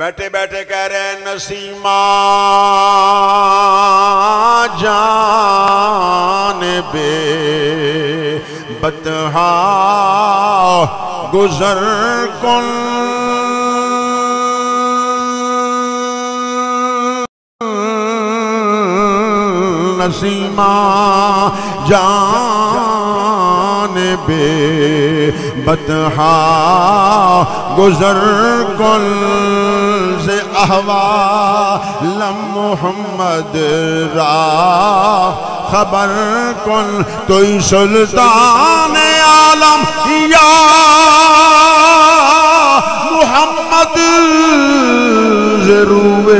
بیٹھے بیٹھے کہہ رہے نسیمہ جان بے بتہا گزر کن۔ نسیمہ جان بے بتہا گزر کل سے لم محمد را خبر کن توی سلطان عالم یا محمد ضروے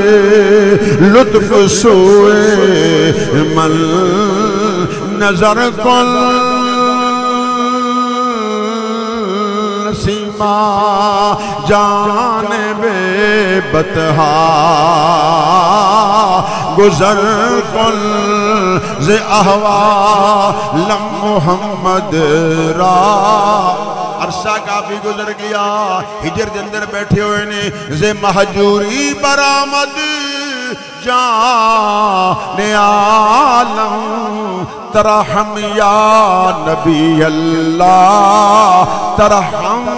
لطف سوئے مل نظر کل سیما جان بے بتہا۔ گزر کل ز احوا، لم محمد را۔ عرصہ کافی گزر گیا، ہجر جندر بیٹھے ہوئے نے زے محجوری برآمد۔ جان ترحم یا نبی اللہ، ترحم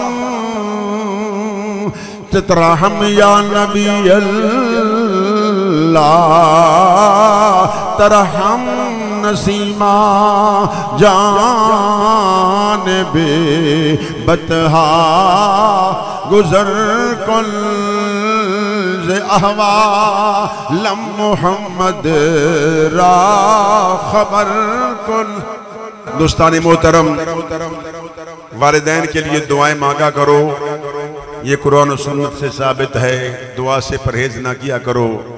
ترحم یا نبی اللہ، ترحم نسیمہ جان بے بتہا، گزر کل احوا لم محمد را خبر کل دوستانی محترم، والدین کے لیے دعائیں مانگا کرو۔ یہ قرآن و سنت سے ثابت ہے، دعا سے پرہیز نہ کیا کرو۔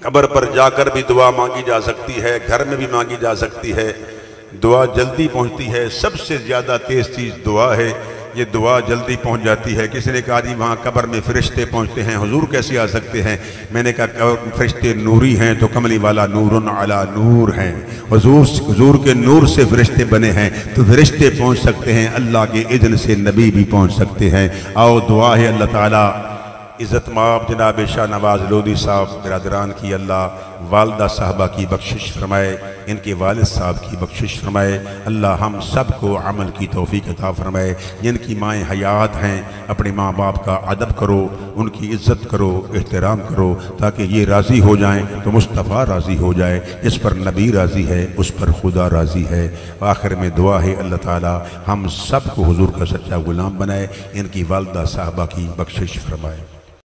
قبر پر جا کر بھی دعا مانگی جا سکتی ہے، گھر میں بھی مانگی جا سکتی ہے۔ دعا جلدی پہنچتی ہے، سب سے زیادہ تیز چیز دعا ہے۔ یہ دعا جلدی پہنچ جاتی ہے۔ کسی نے کہا جی وہاں قبر میں فرشتے پہنچتے ہیں، حضور کیسے آ سکتے ہیں؟ میں نے کہا فرشتے نوری ہیں تو کملی والا نور علی نور ہیں۔ حضور حضور کے نور سے فرشتے بنے ہیں تو فرشتے پہنچ سکتے ہیں۔ اللہ کے اذن سے نبی بھی پہنچ سکتے ہیں۔ آؤ دعا ہے اللہ تعالیٰ۔ عزت ماب جناب شاہ نواز لودی صاحب، برادران کی اللہ، والدہ صاحبہ کی بخشش فرمائے، ان کے والد صاحب کی بخشش فرمائے، اللہ ہم سب کو عمل کی توفیق عطا فرمائے۔ جن کی مائیں حیات ہیں، اپنے ماں باپ کا ادب کرو، ان کی عزت کرو، احترام کرو، تاکہ یہ راضی ہو جائیں تو مصطفیٰ راضی ہو جائے، جس پر نبی راضی ہے، اس پر خدا راضی ہے۔ آخر میں دعا ہے اللہ تعالی، ہم سب کو حضور کا سچا غلام بنائے، ان کی والدہ صاحبہ کی بخشش فرمائے۔